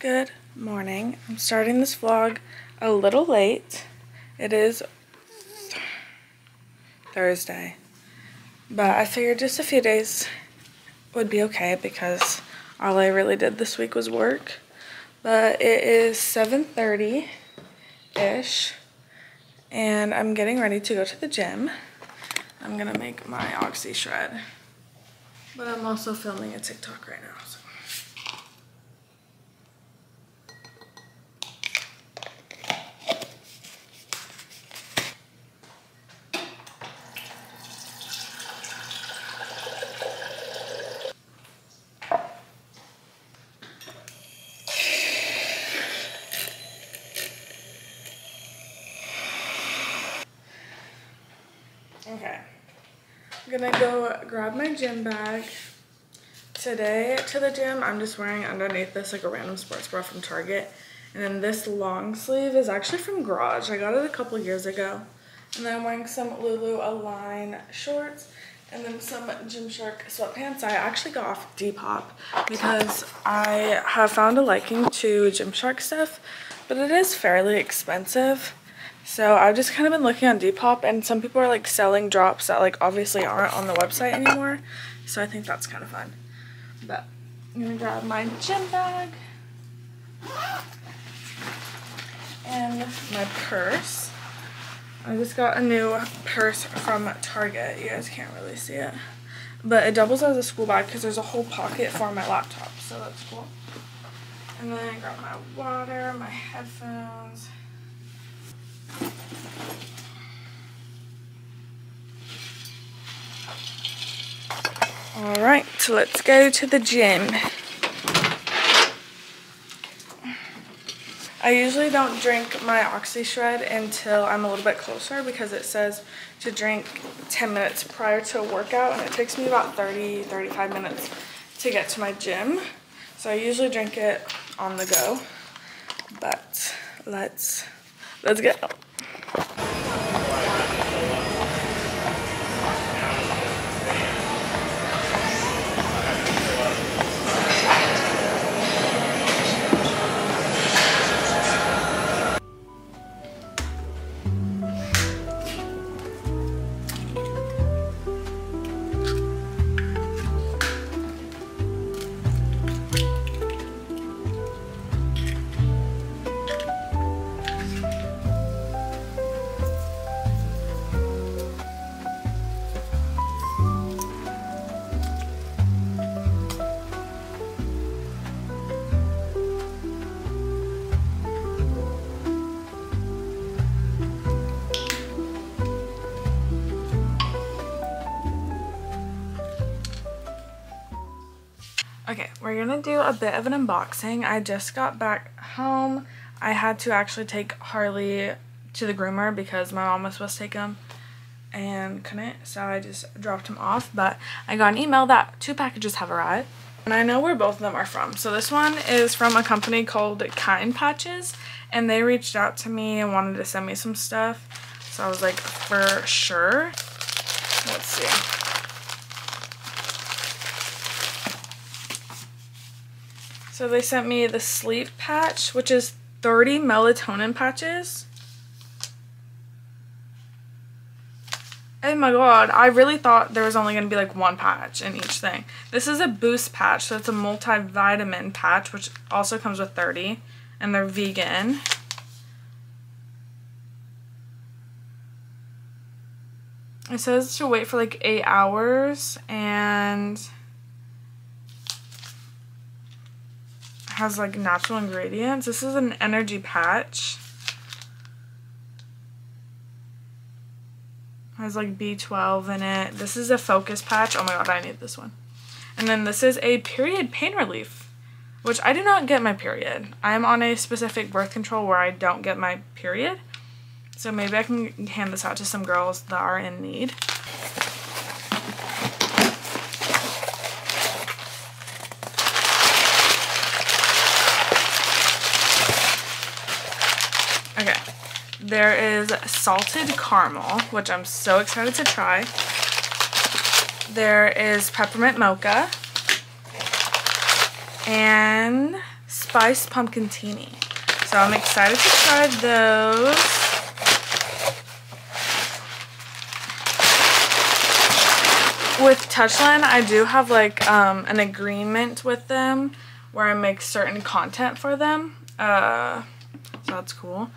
Good morning. I'm starting this vlog a little late. It is Thursday. But I figured just a few days would be okay because all I really did this week was work. But it is 7.30-ish and I'm getting ready to go to the gym. I'm gonna make my OxyShred. But I'm also filming a TikTok right now. So. Okay. I'm gonna go grab my gym bag. Today to the gym, I'm just wearing underneath this like a random sports bra from Target. And then this long sleeve is actually from Garage. I got it a couple years ago. And then I'm wearing some Lulu Align shorts and then some Gymshark sweatpants I actually got off Depop because I have found a liking to Gymshark stuff, but it is fairly expensive. So I've just kind of been looking on Depop and some people are like selling drops that like obviously aren't on the website anymore. So I think that's kind of fun. But I'm gonna grab my gym bag and my purse. I just got a new purse from Target. You guys can't really see it. But it doubles as a school bag because there's a whole pocket for my laptop. So that's cool. And then I got my water, my headphones. Alright, so let's go to the gym. I usually don't drink my OxyShred until I'm a little bit closer because it says to drink 10 minutes prior to a workout and it takes me about 30, 35 minutes to get to my gym. So I usually drink it on the go, but let's, let's go. We're gonna do a bit of an unboxing. I just got back home. I had to actually take Harley to the groomer because my mom was supposed to take him and couldn't, so I just dropped him off. But I got an email that two packages have arrived. And I know where both of them are from. So this one is from a company called Kind Patches, and they reached out to me and wanted to send me some stuff. So I was like, for sure. Let's see. So they sent me the sleep patch, which is 30 melatonin patches. Oh my god, I really thought there was only going to be like one patch in each thing. This is a boost patch, so it's a multivitamin patch, which also comes with 30, and they're vegan. It says to wait for like 8 hours, and has like natural ingredients. This is an energy patch. Has like B12 in it. This is a focus patch. Oh my god, I need this one. And then this is a period pain relief, which I do not get my period. I'm on a specific birth control where I don't get my period. So maybe I can hand this out to some girls that are in need. There is salted caramel, which I'm so excited to try. There is peppermint mocha. And spiced pumpkin teeny. So I'm excited to try those. With Touchland, I do have like um, an agreement with them where I make certain content for them. Uh, so that's cool.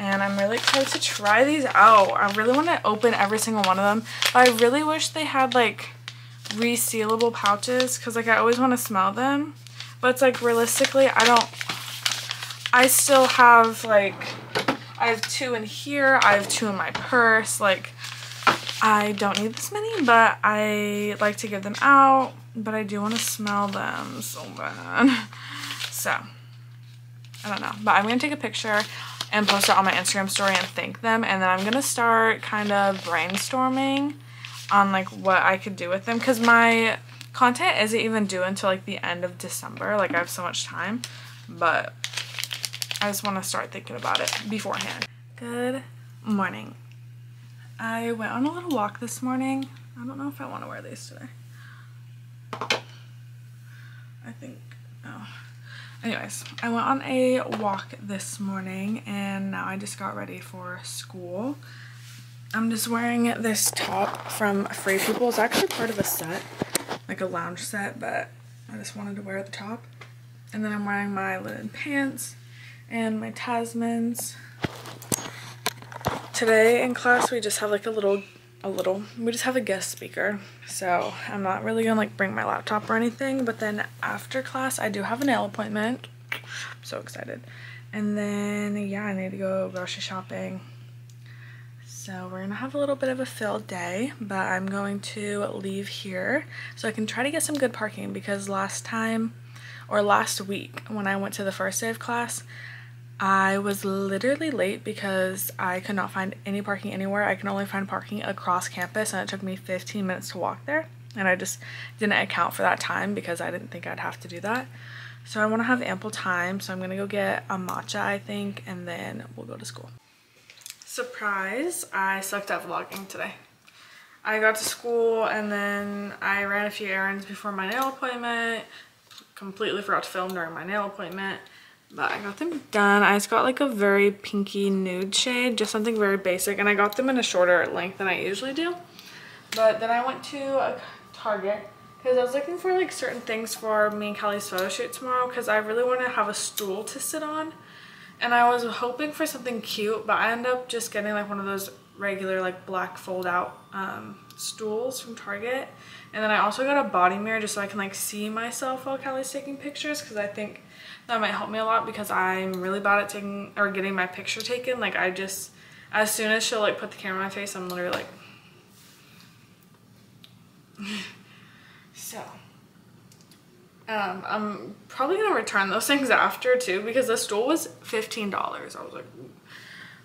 And I'm really excited to try these out. I really want to open every single one of them. I really wish they had like resealable pouches because like I always want to smell them. But it's like realistically, I don't, I still have like, I have two in here. I have two in my purse. Like I don't need this many, but I like to give them out. But I do want to smell them so bad. So, I don't know. But I'm going to take a picture and post it on my Instagram story and thank them. And then I'm going to start kind of brainstorming on like what I could do with them. Because my content isn't even due until like the end of December. Like I have so much time. But I just want to start thinking about it beforehand. Good morning. I went on a little walk this morning. I don't know if I want to wear these today. I think, oh. Anyways, I went on a walk this morning and now I just got ready for school. I'm just wearing this top from Free People. It's actually part of a set, like a lounge set, but I just wanted to wear the top. And then I'm wearing my linen pants and my Tasmans today in class we just have like a little a little we just have a guest speaker so i'm not really gonna like bring my laptop or anything but then after class i do have a nail appointment. I'm so excited. And then yeah i need to go grocery shopping. So we're gonna have a little bit of a filled day but i'm going to leave here so i can try to get some good parking because last time or last week when i went to the first day of class I was literally late because I could not find any parking anywhere. I can only find parking across campus and it took me 15 minutes to walk there. And I just didn't account for that time because I didn't think I'd have to do that. So I want to have ample time. So I'm going to go get a matcha, I think, and then we'll go to school. Surprise, I sucked at vlogging today. I got to school and then I ran a few errands before my nail appointment. Completely forgot to film during my nail appointment but I got them done. I just got like a very pinky nude shade, just something very basic. And I got them in a shorter length than I usually do. But then I went to Target because I was looking for like certain things for me and Kelly's photo shoot tomorrow because I really want to have a stool to sit on. And I was hoping for something cute, but I ended up just getting like one of those regular like black fold out um, stools from Target. And then I also got a body mirror just so I can like see myself while Kelly's taking pictures because I think that might help me a lot because I'm really bad at taking or getting my picture taken. Like I just, as soon as she'll like put the camera on my face, I'm literally like, so. Um, I'm probably gonna return those things after too because the stool was $15. I was like,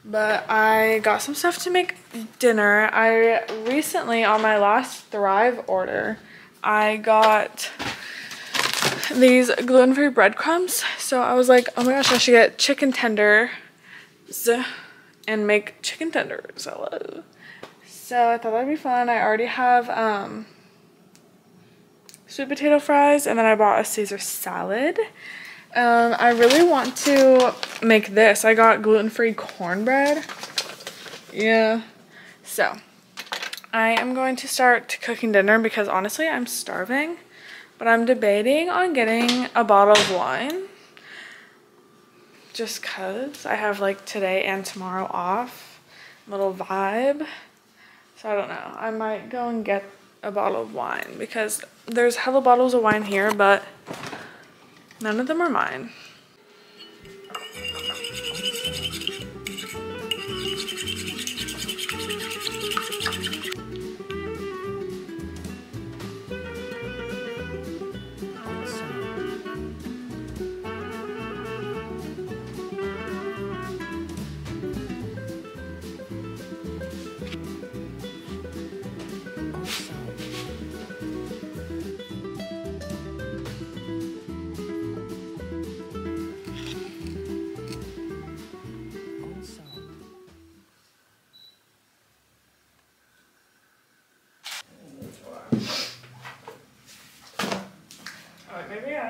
but I got some stuff to make dinner. I recently, on my last Thrive order, I got these gluten-free breadcrumbs. So I was like, oh my gosh, I should get chicken tenders and make chicken tender salad. So I thought that'd be fun. I already have um, sweet potato fries and then I bought a Caesar salad. Um, I really want to make this. I got gluten-free cornbread. Yeah. So, I am going to start cooking dinner because honestly, I'm starving. But I'm debating on getting a bottle of wine. Just cause I have like today and tomorrow off. Little vibe. So I don't know. I might go and get a bottle of wine because there's hella bottles of wine here, but None of them are mine.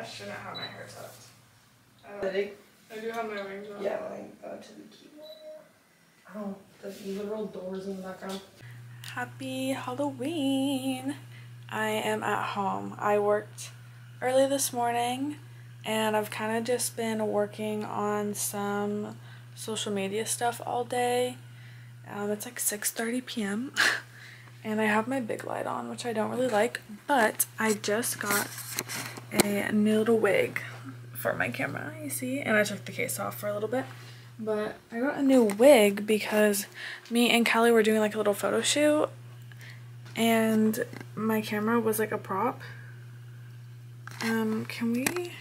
Shouldn't have my hair tucked. I I do have my wings on. Yeah, mine go to the key. Oh, the literal doors in the background. Happy Halloween! I am at home. I worked early this morning and I've kind of just been working on some social media stuff all day. Um, it's like 6.30 p.m. and I have my big light on, which I don't really like, but I just got a new little wig for my camera, you see? And I took the case off for a little bit. But I got a new wig because me and Kelly were doing like a little photo shoot and my camera was like a prop. Um, can we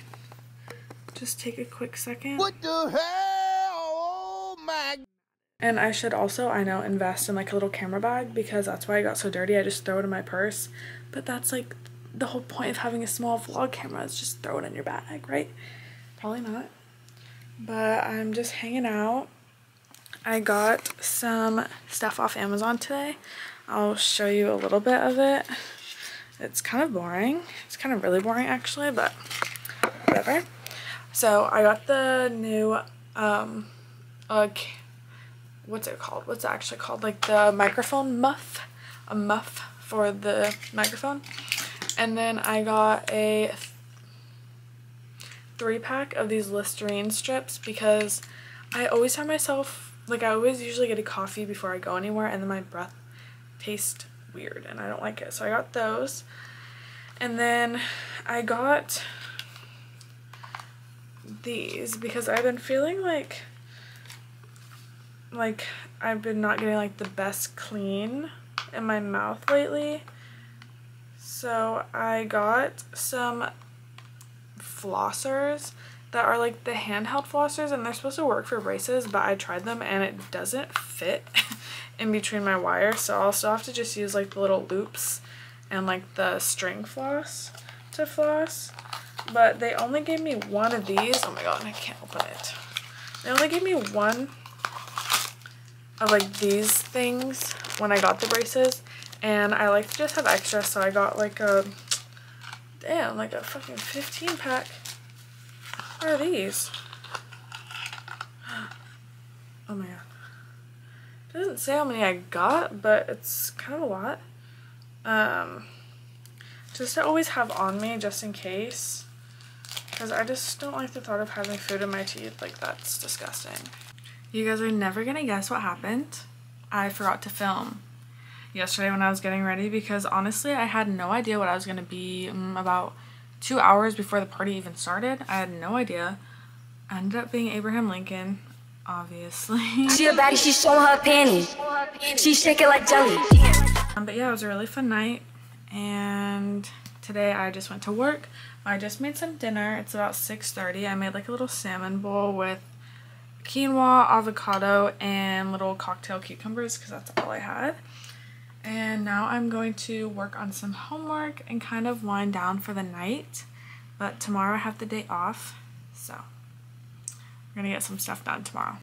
just take a quick second? What the hell? Oh my And I should also, I know, invest in like a little camera bag because that's why I got so dirty. I just throw it in my purse. But that's like the whole point of having a small vlog camera is just throw it in your bag, right? Probably not. But I'm just hanging out. I got some stuff off Amazon today. I'll show you a little bit of it. It's kind of boring. It's kind of really boring actually, but whatever. So I got the new, um, uh, what's it called? What's it actually called? Like the microphone muff, a muff for the microphone. And then I got a three pack of these Listerine strips because I always have myself, like I always usually get a coffee before I go anywhere and then my breath tastes weird and I don't like it. So I got those. And then I got these because I've been feeling like like I've been not getting like the best clean in my mouth lately. So I got some flossers that are like the handheld flossers and they're supposed to work for braces but I tried them and it doesn't fit in between my wires. So I'll still have to just use like the little loops and like the string floss to floss. But they only gave me one of these. Oh my god I can't open it. They only gave me one of like these things when I got the braces and I like to just have extra so I got like a damn like a fucking 15 pack. What are these? Oh my god. It doesn't say how many I got but it's kind of a lot. Um just to always have on me just in case because I just don't like the thought of having food in my teeth like that's disgusting you guys are never gonna guess what happened I forgot to film yesterday when I was getting ready because honestly I had no idea what I was going to be um, about two hours before the party even started. I had no idea. I ended up being Abraham Lincoln, obviously. She a baddie, she showing her panties. She shake it like jelly. Um, but yeah, it was a really fun night and today I just went to work. I just made some dinner. It's about 6.30. I made like a little salmon bowl with quinoa, avocado, and little cocktail cucumbers because that's all I had. And now I'm going to work on some homework and kind of wind down for the night. But tomorrow I have the day off, so we're going to get some stuff done tomorrow.